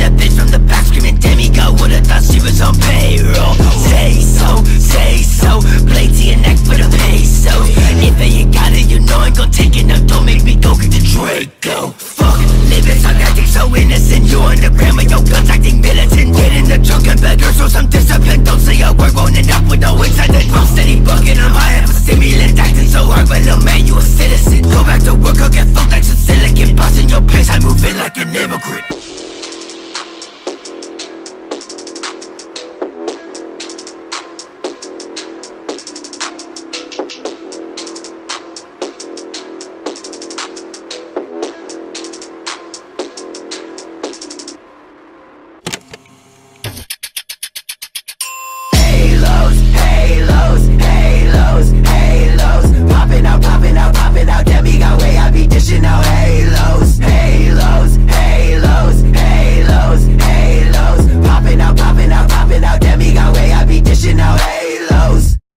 that bitch from the back screaming Demigo Would've thought she was on payroll. Say so, say so Blade to your neck for the pesos. If I ain't got it, you know I'm gon' take it. Now don't make me go get the Draco Fuck, living sarcastic, so innocent. You underground with your guns acting militant Get in the trunk and beg her, show some discipline. Don't say a word, won't end up with no inside The drum steady bucket, I'm high a stimulant Acting so hard, but little man, you a citizen. Go back to work, I'll get fucked like some silicon. Busting your place, I move in like an immigrant.